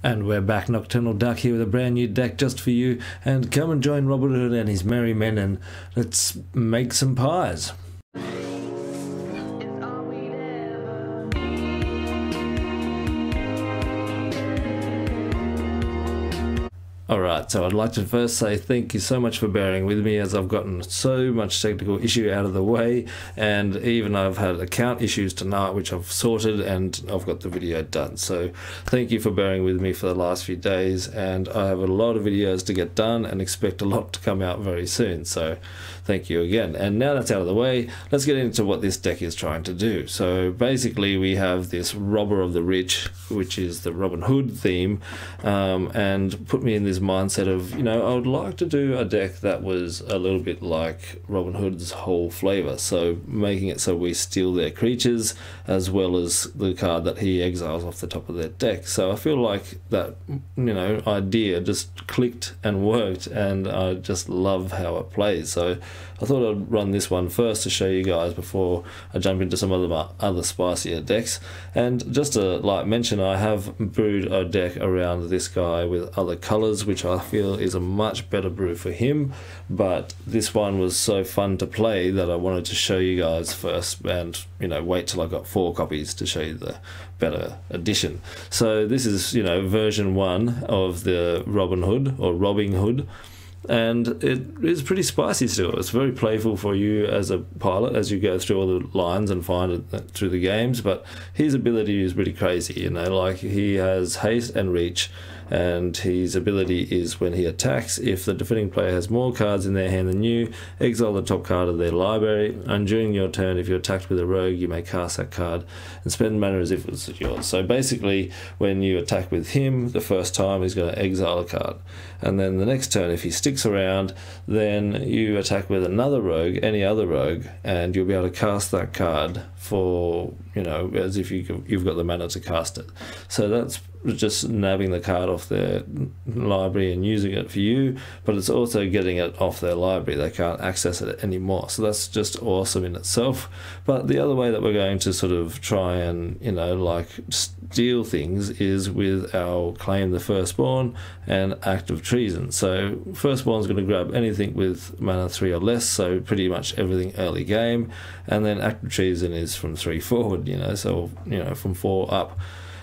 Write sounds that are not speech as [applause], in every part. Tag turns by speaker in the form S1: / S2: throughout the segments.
S1: And we're back, Nocturnal Duck here with a brand new deck just for you. And come and join Robin Hood and his merry men and let's make some pies. So uh, I'd like to first say thank you so much for bearing with me as I've gotten so much technical issue out of the way and even I've had account issues tonight which I've sorted and I've got the video done. So thank you for bearing with me for the last few days and I have a lot of videos to get done and expect a lot to come out very soon. So thank you again. And now that's out of the way, let's get into what this deck is trying to do. So basically we have this Robber of the Rich which is the Robin Hood theme um, and put me in this mindset of you know I would like to do a deck that was a little bit like Robin Hood's whole flavor so making it so we steal their creatures as well as the card that he exiles off the top of their deck so I feel like that you know idea just clicked and worked and I just love how it plays so I thought I'd run this one first to show you guys before I jump into some of the other spicier decks and just to like mention I have brewed a deck around this guy with other colors which I feel is a much better brew for him. But this one was so fun to play that I wanted to show you guys first and, you know, wait till I got four copies to show you the better edition. So this is, you know, version one of the Robin Hood or Robbing Hood and it is pretty spicy still. It's very playful for you as a pilot as you go through all the lines and find it uh, through the games. But his ability is pretty crazy, you know, like he has haste and reach and his ability is when he attacks, if the defending player has more cards in their hand than you, exile the top card of their library, and during your turn, if you're attacked with a rogue, you may cast that card and spend mana as if it was yours. So basically, when you attack with him the first time, he's going to exile a card. And then the next turn, if he sticks around, then you attack with another rogue, any other rogue, and you'll be able to cast that card for, you know, as if you, you've got the mana to cast it. So that's just nabbing the card off their library and using it for you, but it's also getting it off their library. They can't access it anymore. So that's just awesome in itself. But the other way that we're going to sort of try and, you know, like steal things is with our claim the firstborn and act of treason. So firstborn is going to grab anything with mana three or less, so pretty much everything early game, and then act of treason is from three forward, you know, so you know from four up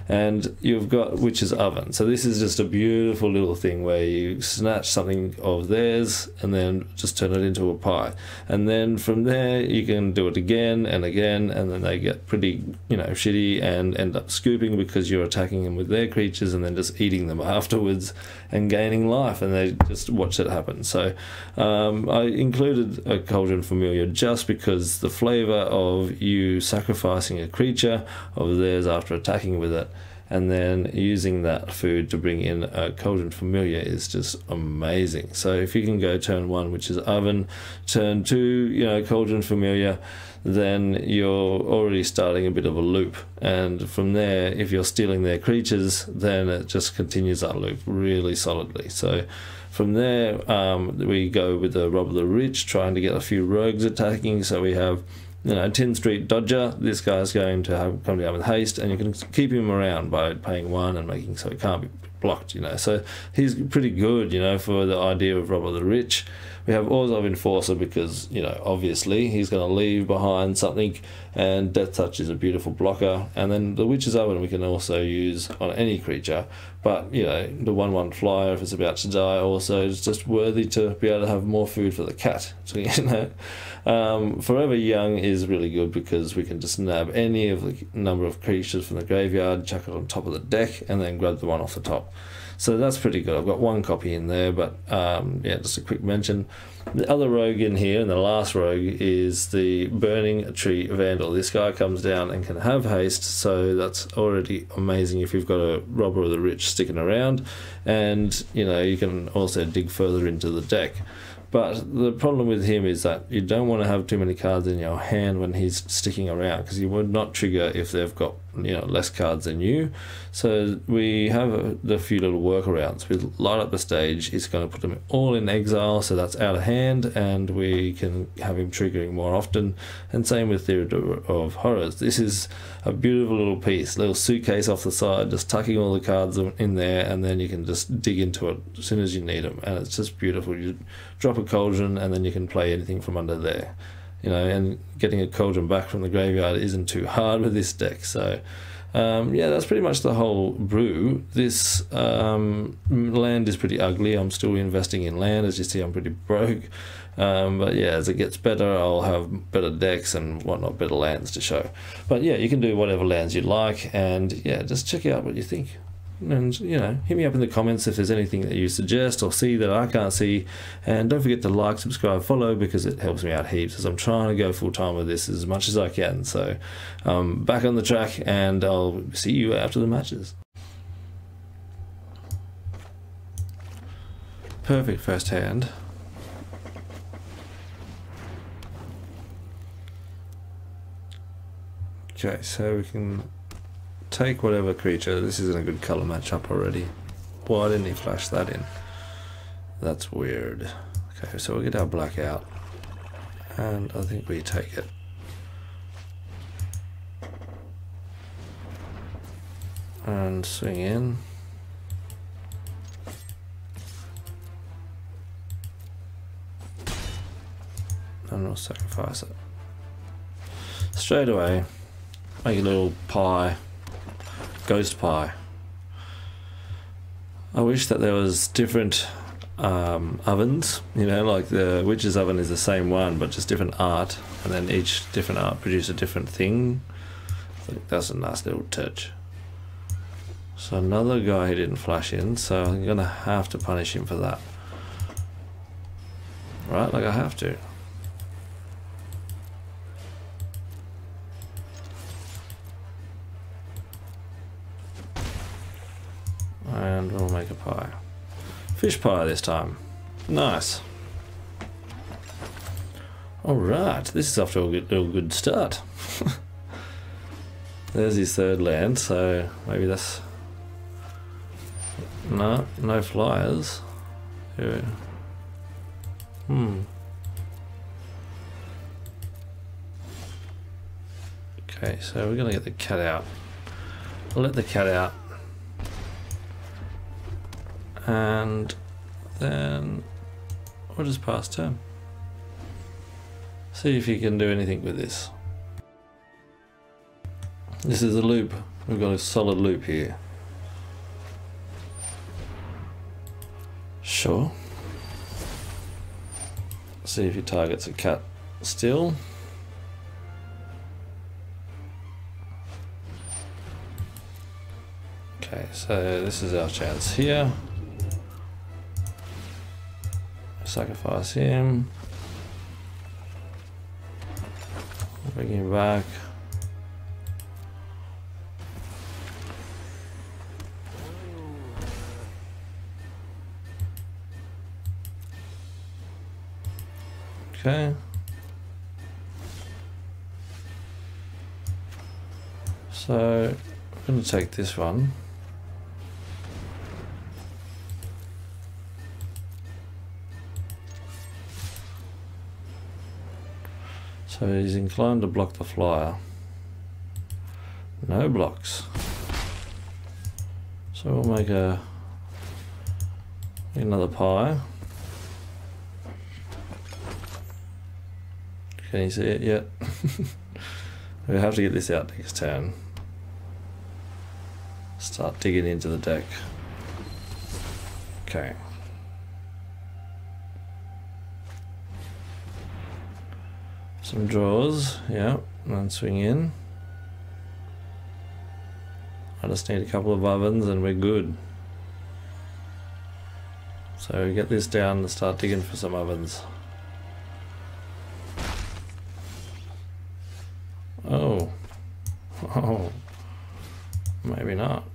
S1: and you've got Witch's Oven. So this is just a beautiful little thing where you snatch something of theirs and then just turn it into a pie. And then from there you can do it again and again and then they get pretty, you know, shitty and end up scooping because you're attacking them with their creatures and then just eating them [laughs] afterwards and gaining life and they just watch it happen. So um, I included a Cauldron Familiar just because the flavor of you sacrificing a creature of theirs after attacking with it and then using that food to bring in a cauldron familiar is just amazing. So if you can go turn one, Witch's Oven, turn two, you know, cauldron familiar, then you're already starting a bit of a loop. And from there, if you're stealing their creatures, then it just continues that loop really solidly. So from there, um, we go with the Robber of the Rich, trying to get a few rogues attacking. So we have you know, Tin Street Dodger, this guy's going to come down with haste, and you can keep him around by paying one and making so he can't be blocked, you know. So he's pretty good, you know, for the idea of Robber the Rich. We have Orzhov Enforcer because, you know, obviously he's going to leave behind something, and Deathtouch is a beautiful blocker. And then the Witch's Oven we can also use on any creature, but, you know, the 1 1 flyer, if it's about to die, also is just worthy to be able to have more food for the cat. So, [laughs] you know, um, Forever Young is really good because we can just nab any of the number of creatures from the graveyard, chuck it on top of the deck, and then grab the one off the top. So that's pretty good. I've got one copy in there, but um, yeah, just a quick mention. The other rogue in here, and the last rogue, is the Burning Tree Vandal. This guy comes down and can have haste, so that's already amazing if you've got a Robber of the Rich sticking around. And, you know, you can also dig further into the deck. But the problem with him is that you don't want to have too many cards in your hand when he's sticking around because you would not trigger if they've got you know less cards than you. So we have uh, a, a few little workarounds. We light up the stage. It's going to put them all in exile, so that's out of hand, and we can have him triggering more often. And same with Theater of Horrors. This is a beautiful little piece, little suitcase off the side, just tucking all the cards in there, and then you can just dig into it as soon as you need them, and it's just beautiful. You drop a cauldron, and then you can play anything from under there you know, and getting a cauldron back from the graveyard isn't too hard with this deck. So, um, yeah, that's pretty much the whole brew. This um, land is pretty ugly. I'm still investing in land. As you see, I'm pretty broke. Um, but yeah, as it gets better, I'll have better decks and whatnot, better lands to show. But yeah, you can do whatever lands you like, and yeah, just check out what you think and you know hit me up in the comments if there's anything that you suggest or see that I can't see. And don't forget to like subscribe follow because it helps me out heaps as I'm trying to go full time with this as much as I can. So um, back on the track and I'll see you after the matches. Perfect first hand. Okay so we can take whatever creature. This isn't a good color matchup already. Why didn't he flash that in? That's weird. Okay, so we'll get our black out. And I think we take it. And swing in. And we'll sacrifice it. Straight away, make a little pie Ghost Pie. I wish that there was different um, ovens, you know, like the witch's oven is the same one, but just different art, and then each different art produce a different thing. That's a nice little touch. So another guy who didn't flash in, so I'm gonna have to punish him for that. Right, like I have to. And we'll make a pie. Fish pie this time. Nice. Alright, this is off to a good, a good start. [laughs] There's his third land, so maybe that's... No, no flyers. Here. Hmm. Okay, so we're gonna get the cat out. I'll let the cat out and then we'll just pass turn. See if you can do anything with this. This is a loop. We've got a solid loop here. Sure. See if your targets are cut still. Okay, so this is our chance here. Sacrifice him. Bring him back. Okay. So I'm going to take this one. So he's inclined to block the flyer. No blocks. So we'll make a another pie. Can you see it yet? [laughs] we have to get this out next turn. Start digging into the deck. Okay. Some draws, yeah, and swing in. I just need a couple of ovens and we're good. So get this down and start digging for some ovens. Oh. Oh. Maybe not.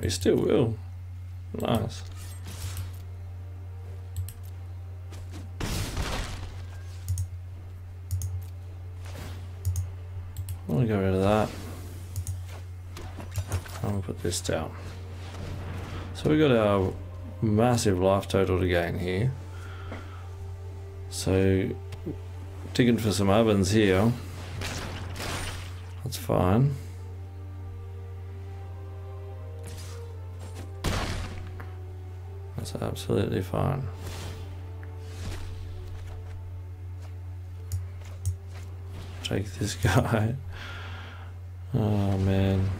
S1: We still will. Nice. I'm gonna get rid of that. I'm gonna put this down. So we got our massive life total to gain here. So digging for some ovens here. That's fine. That's absolutely fine. Take this [laughs] guy. Oh man.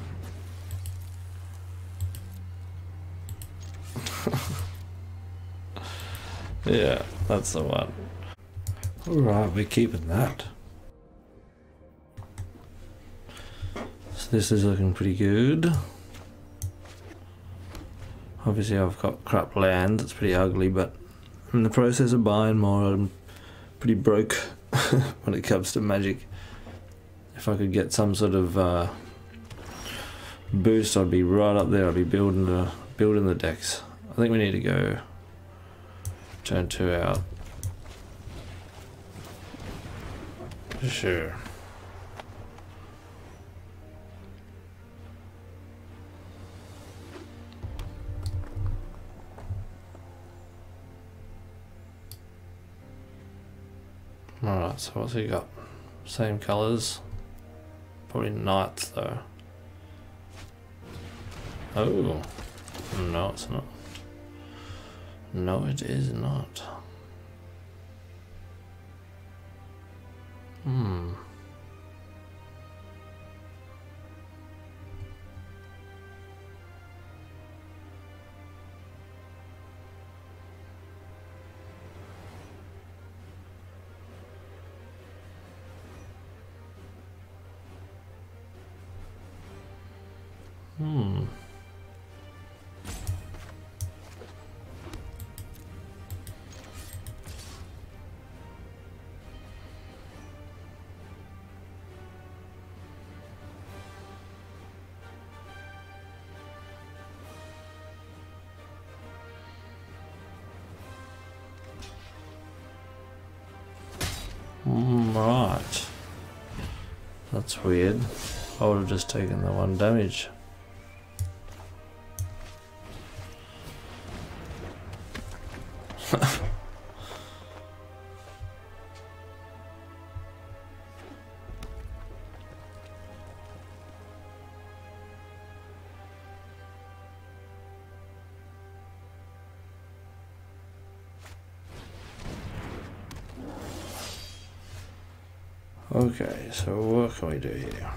S1: [laughs] yeah, that's the one. Alright, we're keeping that. So this is looking pretty good. Obviously I've got crap land, it's pretty ugly, but in the process of buying more. I'm pretty broke [laughs] when it comes to magic. If I could get some sort of uh, boost, I'd be right up there. I'd be building the building the decks. I think we need to go turn two out. Sure. Alright, so what's he got? Same colours. Probably knights though. Oh. No, it's not. No, it is not. Right. That's weird. I would have just taken the one damage. Okay, so what can we do here?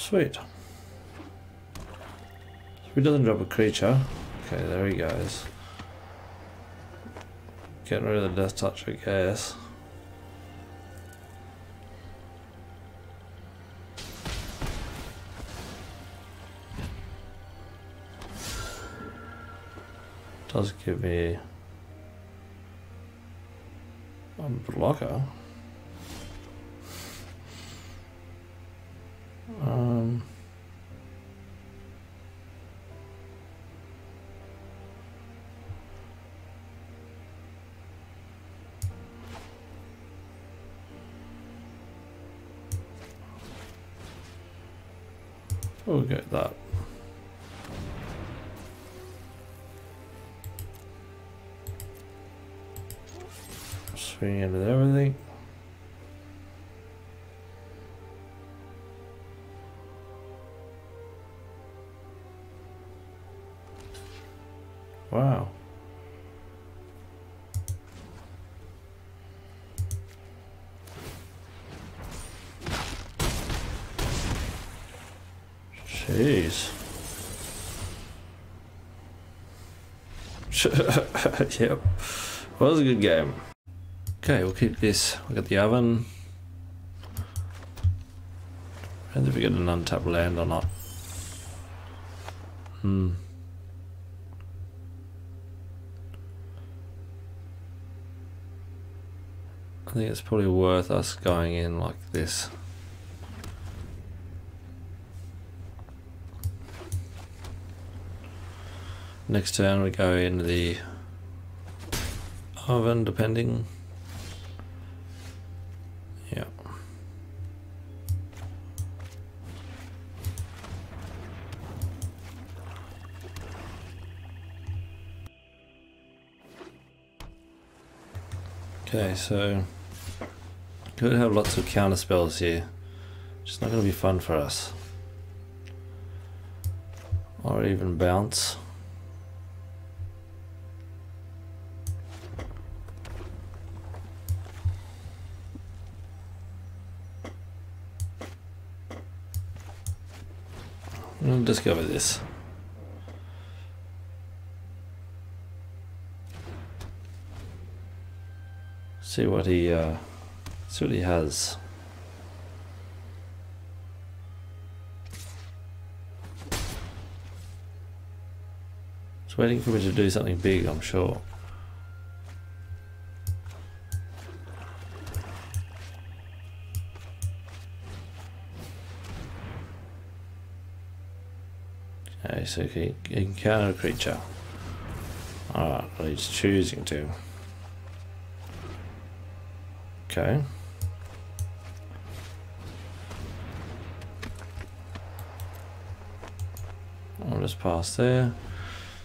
S1: Sweet. So he doesn't drop a creature. Okay, there he goes. Getting rid of the deathtouch, I guess. Does give me a blocker. Swing into everything. Wow. Jeez. [laughs] yep. Well, it was a good game. Okay, we'll keep this. We've got the oven. I if we get an untapped land or not. Hmm. I think it's probably worth us going in like this. Next turn we go into the oven depending. Okay, so could have lots of counter spells here. Just not going to be fun for us. Or even bounce. We'll discover this. See what he uh, see what he has. It's waiting for me to do something big, I'm sure. Okay, so he, counter a creature. Alright, well he's choosing to. Okay. I'll just pass there.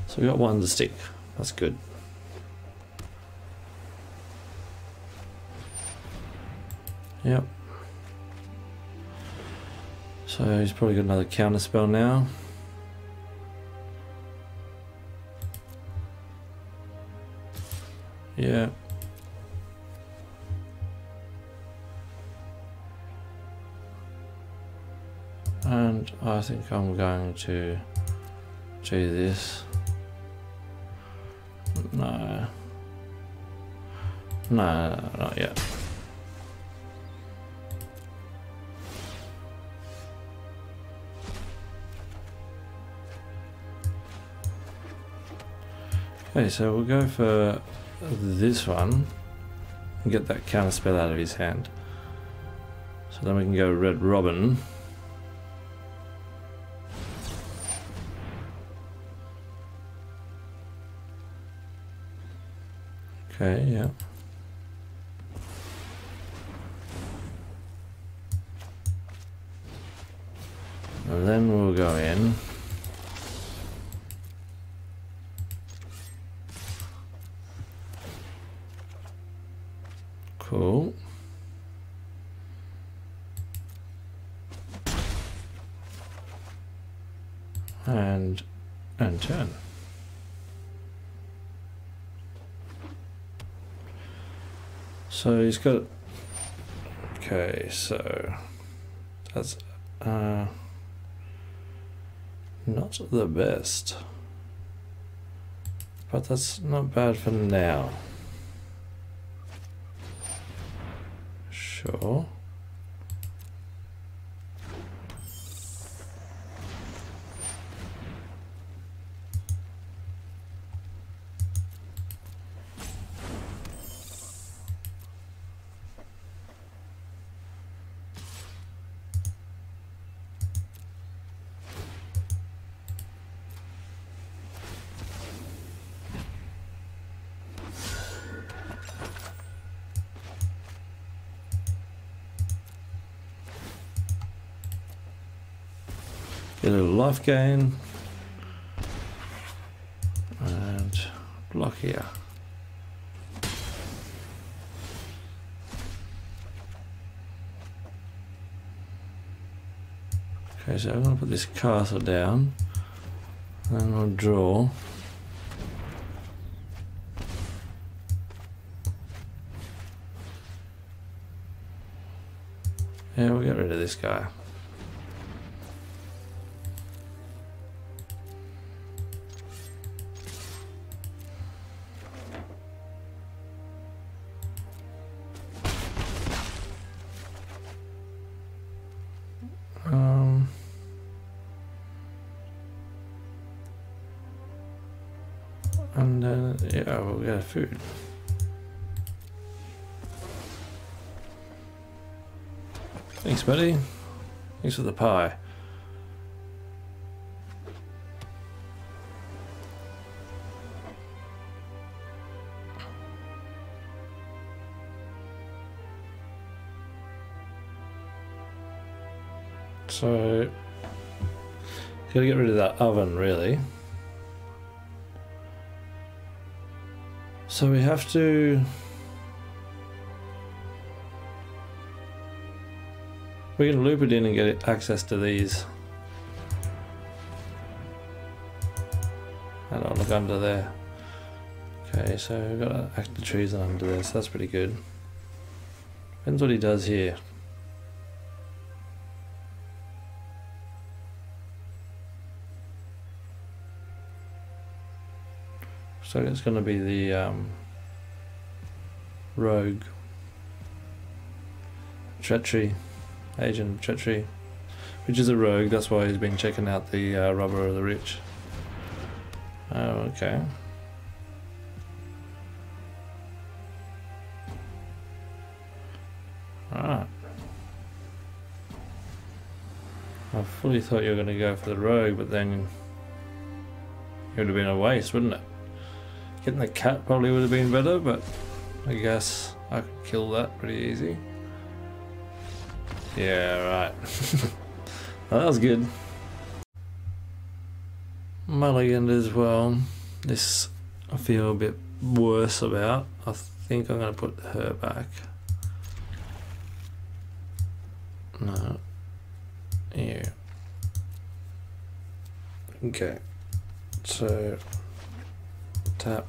S1: So we got one to stick. That's good. Yep. So he's probably got another counter spell now. Yeah. And I think I'm going to do this. No. No, not yet. Okay, so we'll go for this one and get that counter spell out of his hand. So then we can go Red Robin. Okay, yeah. And then we'll go in. Cool. And and turn. So he's got. Okay, so that's uh, not the best, but that's not bad for now. Sure. Get a little life gain. And block here. Okay, so I'm going to put this castle down. And I'll draw. Yeah, we'll get rid of this guy. Yeah, we'll get food. Thanks, buddy. Thanks for the pie. So, gotta get rid of that oven, really. So we have to We can loop it in and get access to these. I don't look under there. Okay, so we've got Act of Treason under there, so that's pretty good. Depends what he does here. So it's going to be the um, rogue treachery. Agent of Treachery, which is a rogue. That's why he's been checking out the uh, robber of the rich. Oh, okay. I fully thought you were going to go for the rogue, but then it would have been a waste, wouldn't it? Getting the cat probably would have been better, but I guess I could kill that pretty easy. Yeah, right. well, [laughs] that was good. Mulligan as well. This I feel a bit worse about. I think I'm going to put her back. No. Yeah. Okay. So, No,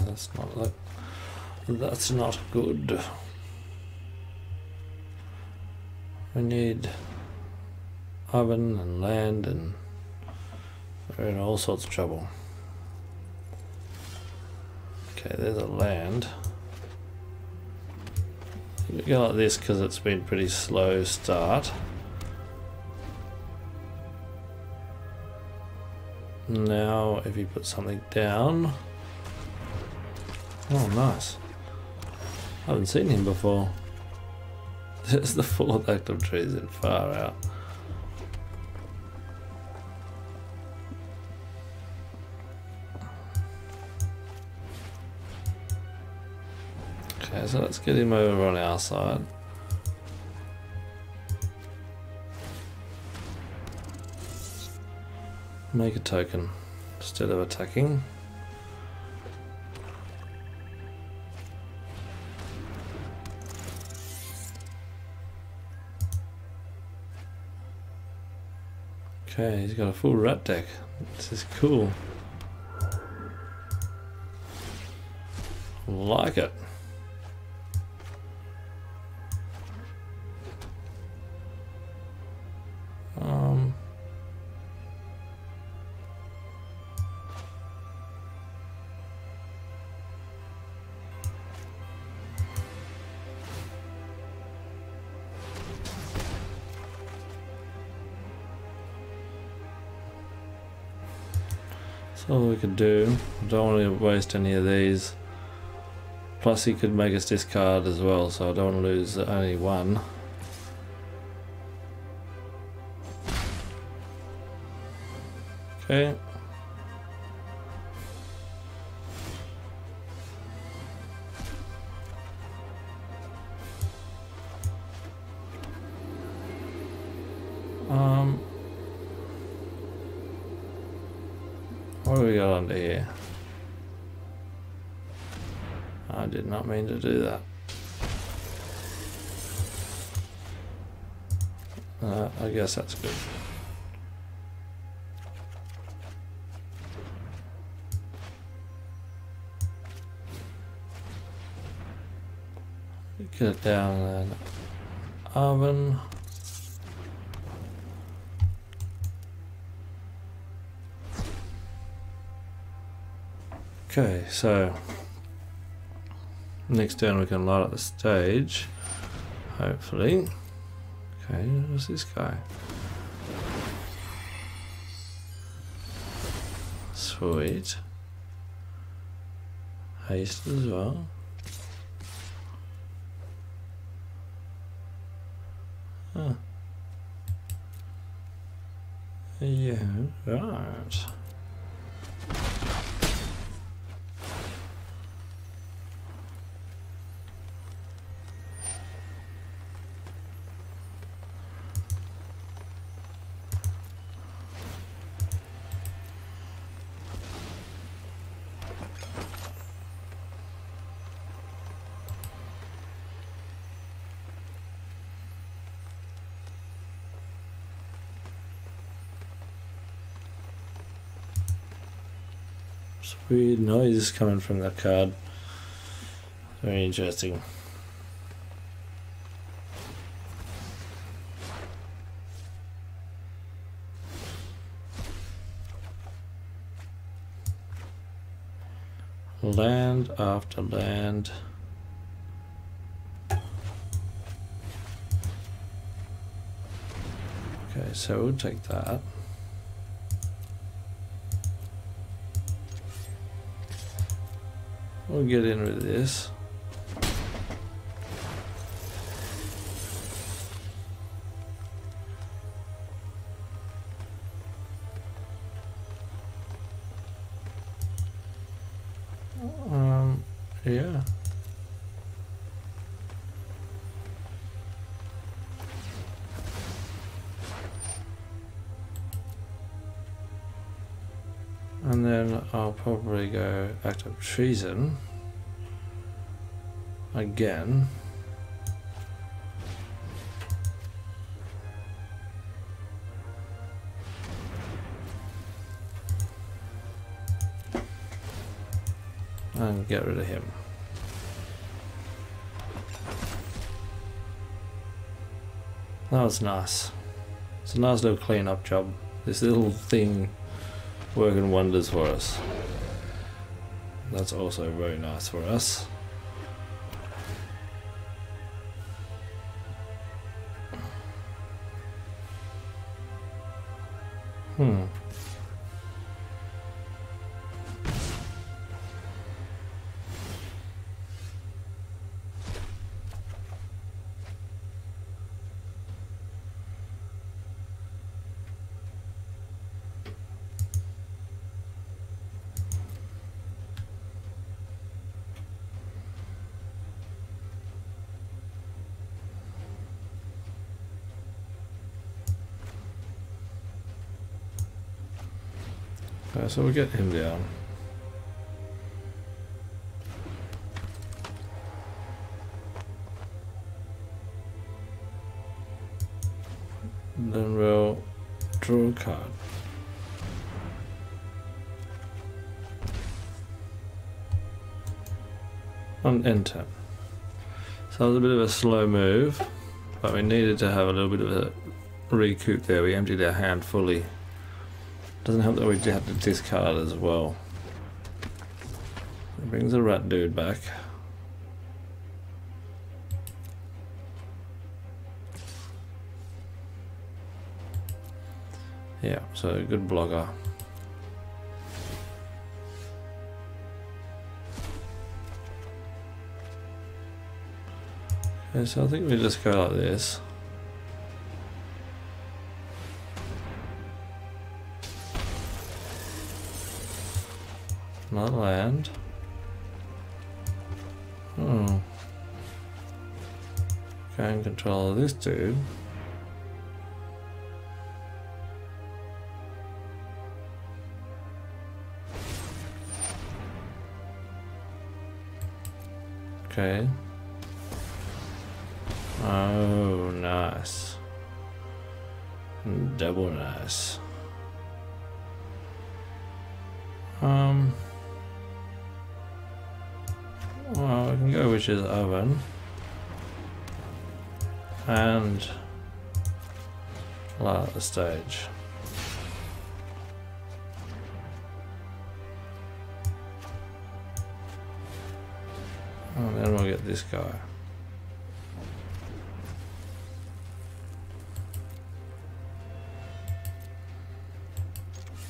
S1: that's not that. That's not good. We need oven and land and we're in all sorts of trouble. Okay, there's a land. Go like this because it's been pretty slow start. Now, if you put something down, Oh, nice. I haven't seen him before. [laughs] There's the fourth Act of Treason far out. Okay, so let's get him over on our side. Make a token instead of attacking. Okay, he's got a full rat deck. This is cool. Like it. All we could do. Don't want to waste any of these. Plus he could make us discard as well, so I don't want to lose only one. Okay. To do that. Uh, I guess that's good. Get it down then. Oven. Okay, so next turn we can light up the stage, hopefully. Okay, what's this guy? Sweet. Haste as well. Huh. Yeah, right. Weird noise coming from that card. Very interesting. Land after land. Okay, so we'll take that. We'll get in with this. Um, yeah. I'll probably go act of treason again. And get rid of him. That was nice. It's a nice little clean up job. This little thing working wonders for us. That's also very nice for us. Hmm. Okay, so we'll get him down. Then we'll draw a card. And enter. So it was a bit of a slow move, but we needed to have a little bit of a recoup there. We emptied our hand fully. Doesn't help that we have to discard as well. It brings the rat dude back. Yeah, so good blogger. Okay, so I think we just go like this. Not land. Hmm. Gain control this dude. Okay. Oh, nice. Double nice. Um. Can go uh, Witch's Oven. And light the stage. Oh, then we'll get this guy.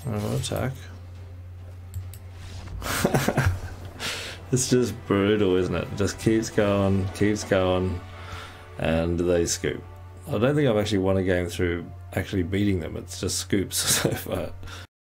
S1: I will attack. It's just brutal, isn't it? Just keeps going, keeps going, and they scoop. I don't think I've actually won a game through actually beating them. It's just scoops [laughs] so far.